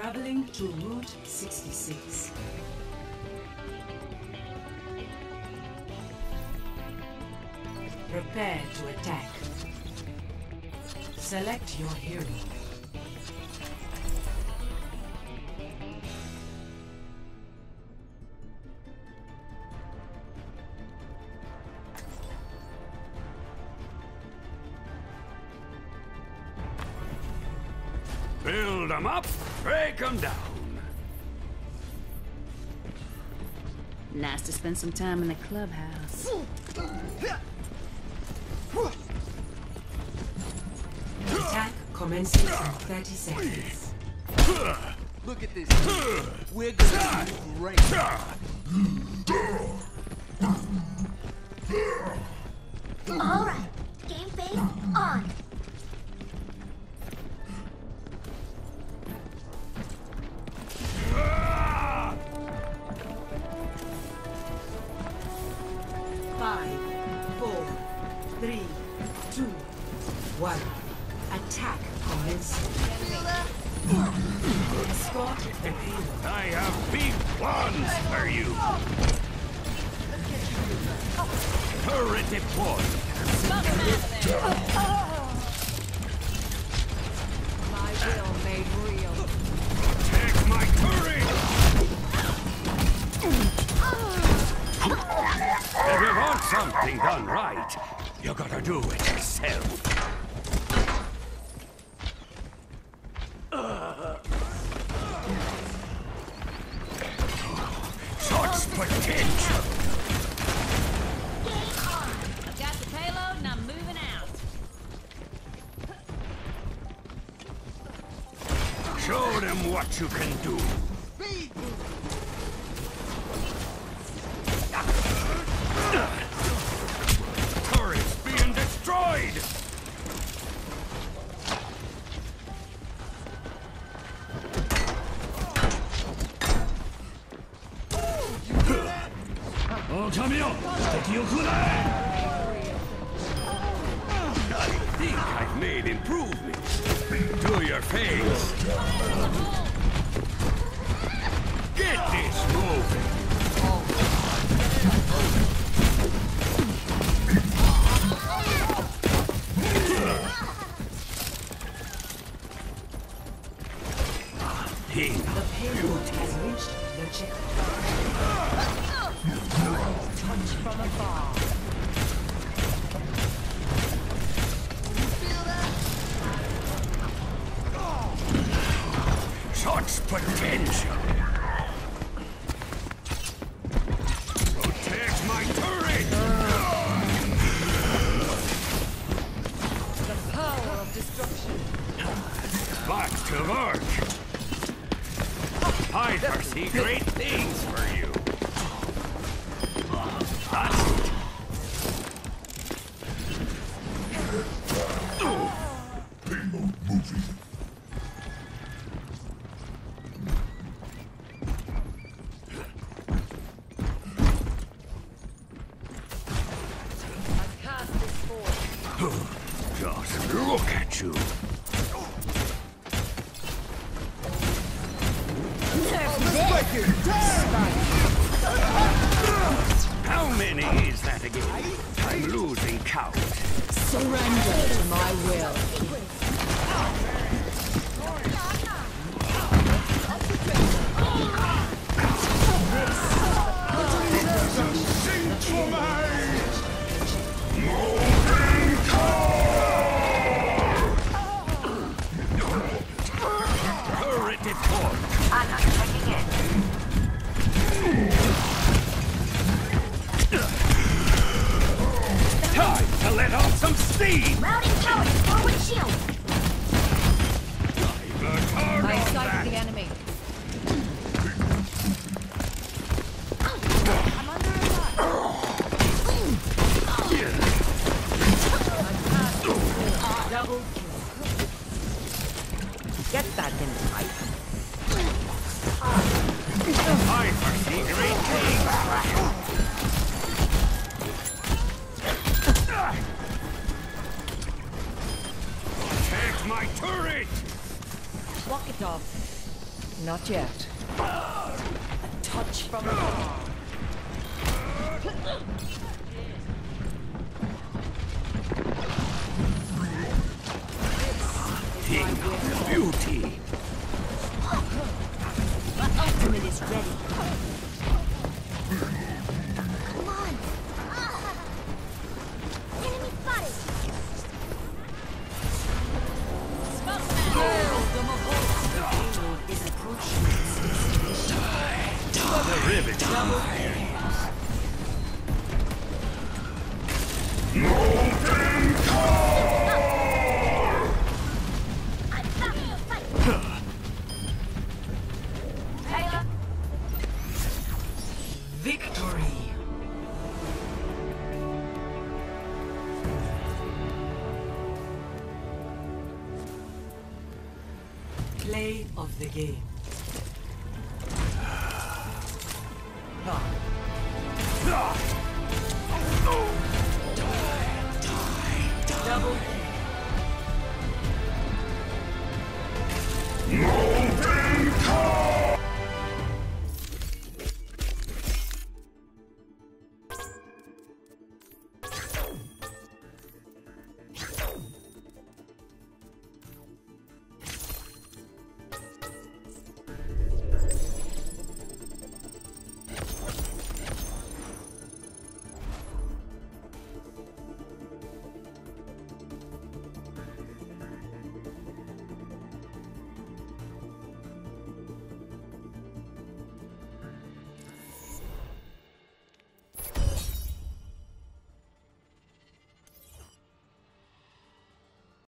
Traveling to Route 66. Prepare to attack. Select your hero. Build them up, break 'em down. Nice to spend some time in the clubhouse. Attack commences in 30 seconds. Look at this. We're gonna do great. All right, Attack commencing. Escort the payload. I have big plans for you. Turret deployed. My will made real. Take my turret! If you want something done right, you gotta do it yourself. Show them what you can do. Turret's being destroyed! I think I've made improvements. To your face. Get this moving! The payload has reached the checkpoint. Such potential! Protect my turret! The power of destruction. Back to work! I foresee great things for you! Just look at you! How many is that again? I'm losing count. Surrender to my will. Take my turret! Walk it off. Not yet. A touch from. Think of the beauty. My ultimate is ready. I'm back the fight. Of the game. Double